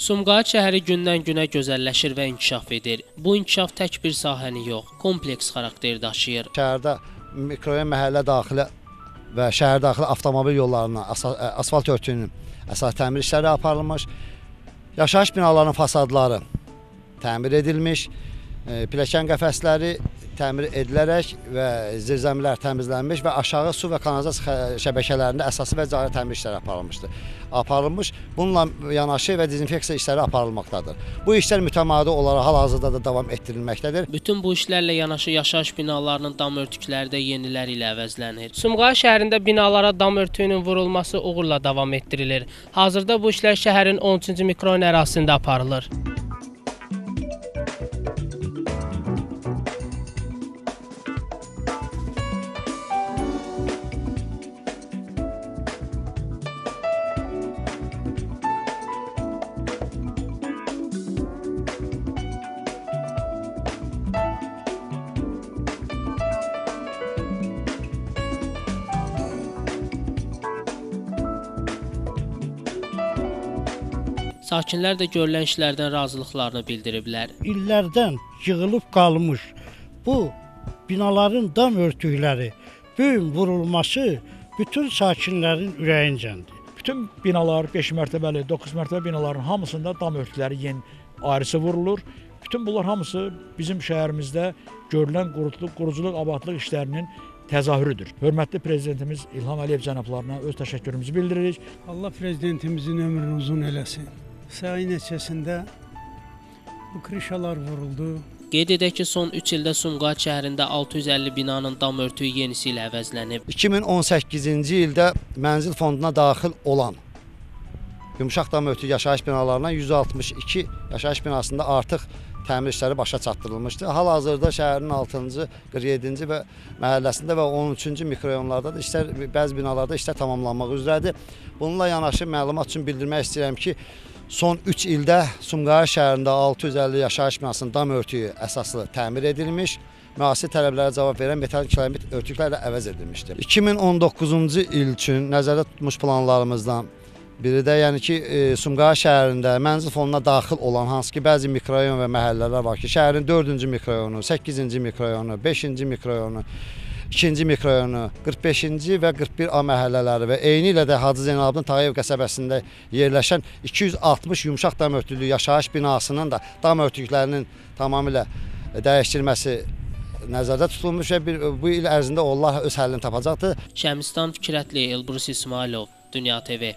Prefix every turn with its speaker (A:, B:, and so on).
A: Sumqayıt şəhəri gündən-günə gözəlləşir və inkişaf edir. Bu inkişaf tək bir sahəni yox, kompleks xarakter daşıyır.
B: Şəhərdə mikrorayon məhəllə daxili və şəhər daxili avtomobil yollarına ə, asfalt örtüyünün əsas təmir işləri aparılmış. Yaşayış binalarının fasadları təmir edilmiş. Pilləkən qəfəsləri təmir edilərək və zirzəmilər təmizlənmiş və aşağı su və kanalizasiya şəbəkələrində əsası və cari təmir işləri aparılmışdır. Aparılmış. Bununla yanaşı və dezinfeksiya işləri aparılmaqdadır. Bu işlər mütəmadi olaraq hal-hazırda da davam etdirilməkdədir.
A: Bütün bu işlərlə yanaşı yaşayış binalarının dam örtükləri də yeniləri ilə əvəzlənir. Sumqayıt şəhərində binalara dam örtüyünün vurulması uğurla davam etdirilir. Hazırda bu işlər şəhərin 13-cü mikrorayon ərazisində aparılır. Sakinlər də görülən işlərdən razılıqlarını bildiriblər.
C: illərdən yığılıb qalmış bu binaların dam örtükləri bu gün vurulması bütün sakinlərin ürəyincəndir.
D: Bütün binalar 5 mərtəbəli, 9 mərtəbə binaların hamısında dam örtükləri yeni ayrısı vurulur. Bütün bunlar hamısı bizim şəhərimizdə görülən quruculuq, quruculuq, abadlıq işlərinin təzahürüdür. Hörmətli prezidentimiz İlham Əliyev cənablarına öz təşəkkürümüzü bildiririk.
E: Allah prezidentimizin ömrünü uzun eləsin. Sahi nəticəsində bu krişalar vuruldu.
A: Qeyd edək ki, son 3 ildə Sumqayıt şəhərində 650 binanın dam örtüyü yenisi ilə əvəzlənib.
B: 2018-ci ildə mənzil fonduna daxil olan yumşaq dam örtüyü yaşayış binalarından 162 yaşayış binasında artıq təmir işləri başa çatdırılmışdı. Hal-hazırda şəhərin 6-cı, 47-ci və məhəlləsində və 13-cü mikrorayonlarda da işlər bəzi binalarda işlər tamamlanmaq üzrədir. Bununla yanaşı məlumat üçün bildirmək istəyirəm ki, son 3 ildə Sumqayıt şəhərində 650 yaşayış binasının dam örtüyü əsaslı təmir edilmiş müasir tələblərə cavab verən metal kilometr örtüklərlə əvəz edilmişdir. 2019-cu il üçün nəzərdə tutmuş planlarımızdan biri də yəni ki, e, Sumqayıt şəhərində mənzil fonuna daxil olan hansı ki, bəzi mikrorayon və məhəllələr var ki, şəhərin 4-cü mikrorayonu, 8-ci mikrorayonu, 5-ci mikrorayonu, 2-ci mikrorayonu, 45-ci və 41A məhəllələri və eyni ilə də Hacı Zeynalabdin Tağıyev qəsəbəsində yerləşən 260 yumşaq dam örtüklü yaşayış binasının da dam örtüklərinin tamamilə dəyişdirilməsi nəzərdə tutulmuş və bir, bu il ərzində onlar öz həllini tapacaqdır.
A: Şəmistan Fikrətli, Elbrus İsmailov, Dünya TV.